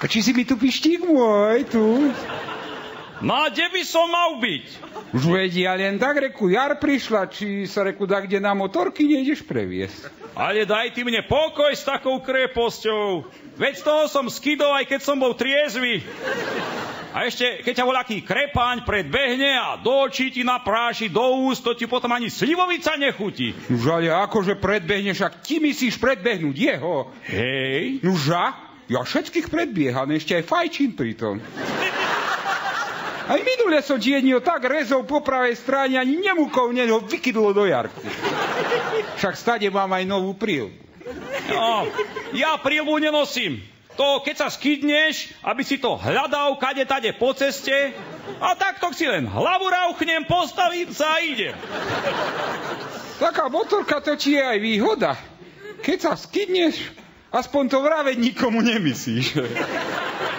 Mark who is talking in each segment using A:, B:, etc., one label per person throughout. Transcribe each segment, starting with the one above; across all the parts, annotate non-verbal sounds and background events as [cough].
A: Či si mi tu pištík môj, tu?
B: No a kde by som mal byť?
A: Už vedia len tak, reku, jar prišla, či sa reku, da kde na motorky nejdeš previesť.
B: Ale daj ty mne pokoj s takou kreposťou. Veď z toho som skydol, aj keď som bol triezvy. A ešte, keď ťa voľaký krepaň predbehne a do očí ti napráši, do úst, to ti potom ani slivovica nechutí.
A: Nuž ale akože predbehneš, ak ti myslíš predbehnúť jeho?
B: Hej.
A: Nuža, ja všetkých predbieham, ešte aj fajčím pritom. Aj minule som ti jednio tak rezol po pravej strane, ani nemúkol ho vykydlo do jarku. Však stade mám aj novú prílbu.
B: No, ja prílbu nenosím. To, keď sa skydneš, aby si to hľadal kade tade po ceste, a takto si len hlavu rauchnem, postavím sa a idem.
A: Taká motorka to ti je aj výhoda. Keď sa skydneš, aspoň to vraveť nikomu nemyslíš.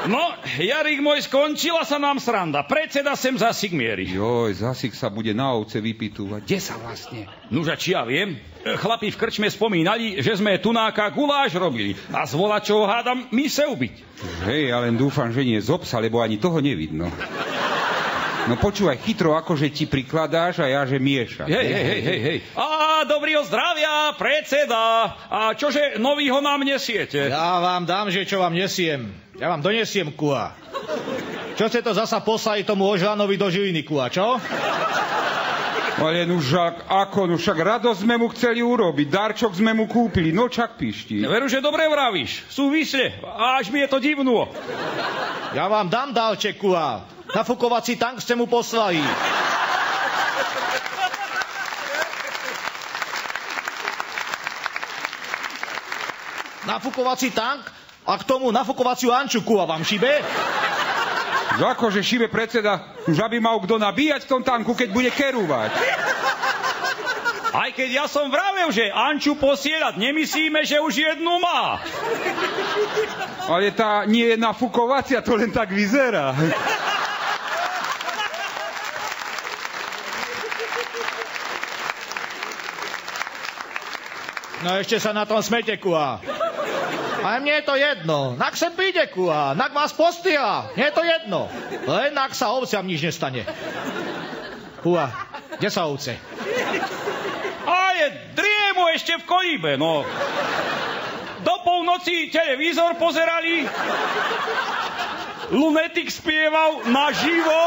B: No, Jarik môj, skončila sa nám sranda. Predseda sem za Sigmiery.
A: Joj, zasik sa bude na ovce vypitúvať. Kde sa vlastne?
B: Nuža, či ja viem. Chlapi v krčme spomínali, že sme tunáka guláš robili. A z volačov hádam my se ubiť.
A: Hej, ja len dúfam, že nie z obsa, lebo ani toho nevidno. No počúvaj, chytro akože ti prikladáš a ja že miešam.
B: Hej, hej, hej, hej, hej. A dobrýho zdravia, predseda. A čože novýho nám nesiete?
C: Ja vám dám, že čo vám nesiem. Ja vám donesiem kua. Čo ste to zasa poslali tomu ožlanovi do Žiliny kua, čo?
A: Ale no však, ako, no však radosť sme mu chceli urobiť, darčok sme mu kúpili, no čak pišti.
B: Veru, že dobre vravíš. Súvisle. Až mi je to divnú.
C: Ja vám dám dálček kua. Nafukovací tank ste mu poslali. Nafukovací tank a k tomu nafukovaciu anču kua vám šibe?
A: No akože šibe predseda, už aby mal kto nabíjať v tom tanku, keď bude kerúvať.
B: Aj keď ja som vravel, že Anču posielať, nemyslíme, že už jednu má.
A: Ale tá nie je nafukovacia, to len tak vyzerá.
C: No ešte sa na tom smete, kua. A mne je to jedno. Nak se príde, kua. Nak vás postia. Mne je to jedno. Len nak sa ovciam nič nestane. Kua, kde sa ovce?
B: A je driemu ešte v kolíbe, no. Do polnoci televízor pozerali. Lunetik spieval naživo.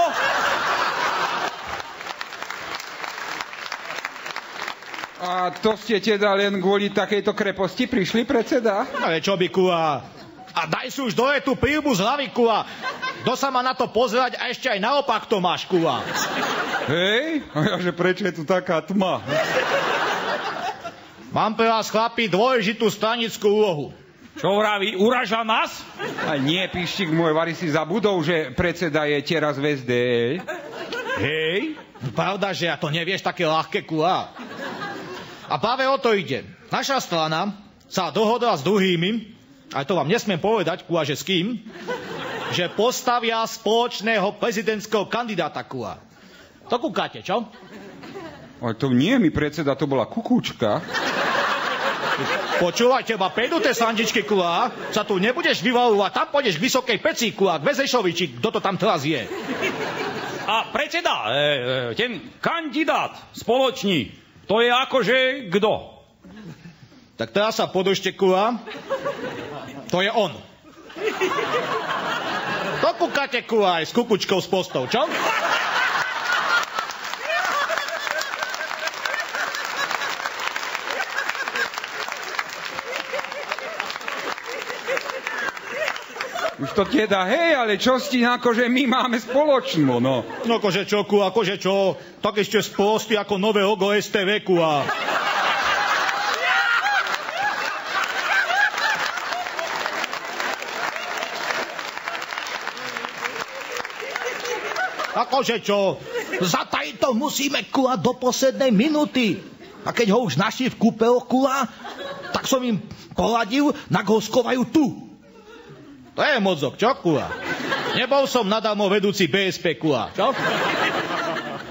A: A to ste teda len kvôli takejto kreposti prišli, predseda?
C: Ale čo by, kua? A daj si už dole tú prílbu z hlavy, kua. Kto sa má na to pozerať a ešte aj naopak to máš, kua.
A: Hej? A ja, že prečo je tu taká tma?
C: Mám pre vás, chlapi, dôležitú stranickú úlohu.
B: Čo vraví, uraža nás?
A: A nie, pištik môj, Vary si zabudol, že predseda je teraz v SDL.
C: Hej? Pravda, že ja to nevieš také ľahké, kua. A práve o to ide. Naša strana sa dohodla s druhými, aj to vám nesmiem povedať, kua, že s kým, že postavia spoločného prezidentského kandidáta, kua. To kúkate, čo?
A: Ale to nie mi predseda, to bola kukúčka.
C: Počúvaj, teba prejdú tie sandičky, kua, sa tu nebudeš vyvalovať, tam pôjdeš v vysokej peci, kua, k Vezešovi, či kto to tam teraz je.
B: A predseda, e, e, ten kandidát spoločný, to je akože kto?
C: Tak teraz sa podržte, kua. To je on. To kúkate, kua, aj s kukučkou s postou, čo?
A: Už to teda, hej, ale čo s tým, akože my máme spoločnú, no.
C: No akože čo, ku, akože čo, tak ešte sposty ako nové logo STV, ku a... Akože čo, zatajiť to musíme kula do poslednej minuty. A keď ho už našli v kúpeho kula, tak som im poradil, nak ho skovajú tu. To je mozog, čo kula? Nebol som nadamo vedúci BSP kula, čo?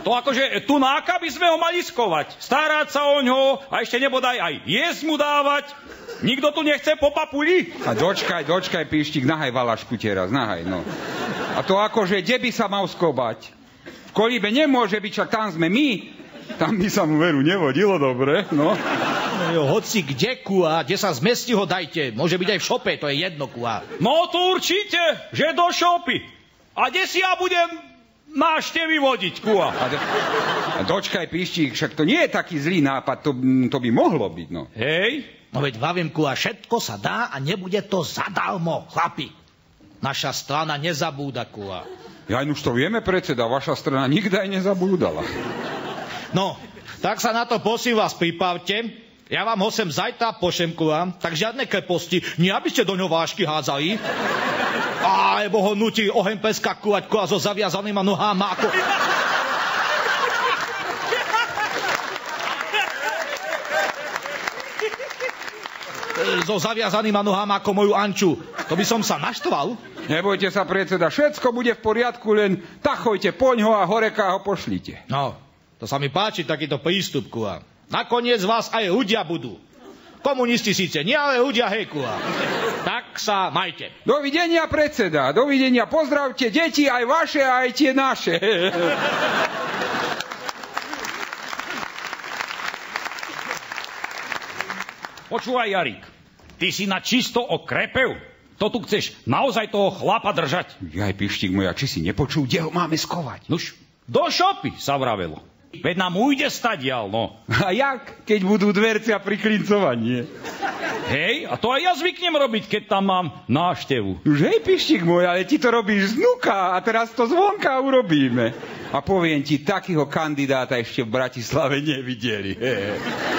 B: To akože tu náka by sme ho mali skovať. Starať sa o ňo a ešte nebodaj aj jesť mu dávať. Nikto tu nechce po papuli?
A: A dočkaj, dočkaj, píštik, nahaj valašku teraz, nahaj, no. A to akože, kde by sa mal skobať? V kolíbe nemôže byť, však tam sme my. Tam by sa mu veru nevodilo dobre,
C: no. Jo, hoci kde kua, kde sa zmestí ho dajte. Môže byť aj v šope, to je jedno kua.
B: No to určite, že do šopy. A kde si ja budem návštevy vodiť, kua?
A: A, do, a dočkaj, píštik, však to nie je taký zlý nápad, to, to by mohlo byť, no.
B: Hej,
C: No veď vavím kua, všetko sa dá a nebude to zadarmo, chlapi. Naša strana nezabúda kua.
A: Ja už to vieme, predseda, vaša strana nikdy aj nezabúdala.
C: No, tak sa na to prosím vás pripavte. Ja vám ho sem zajtra pošem kua, tak žiadne kreposti, nie aby ste do ňo vášky hádzali. Alebo ho nutí oheň preskakovať kua so zaviazanýma nohama ako... so zaviazanýma nohama ako moju Anču. To by som sa naštval.
A: Nebojte sa, predseda, všetko bude v poriadku, len tachojte poň ho a horeka ho pošlite.
C: No, to sa mi páči takýto prístup, kua. Nakoniec vás aj ľudia budú. Komunisti síce nie, ale ľudia hej, kua. Tak sa majte.
A: Dovidenia, predseda, dovidenia, pozdravte deti, aj vaše, aj tie naše.
B: počúvaj, Jarik. Ty si na čisto okrepev. To tu chceš naozaj toho chlapa držať?
A: Jaj, pištik moja, či si nepočul, kde ho máme skovať?
B: Nuž, do šopy sa vravelo. Veď nám ujde stadial, no.
A: A jak, keď budú dvercia priklincovanie?
B: Hej, a to aj ja zvyknem robiť, keď tam mám náštevu.
A: Už hej, pištik môj, ale ty to robíš znuka a teraz to zvonka urobíme. A poviem ti, takého kandidáta ešte v Bratislave nevideli. He. [laughs]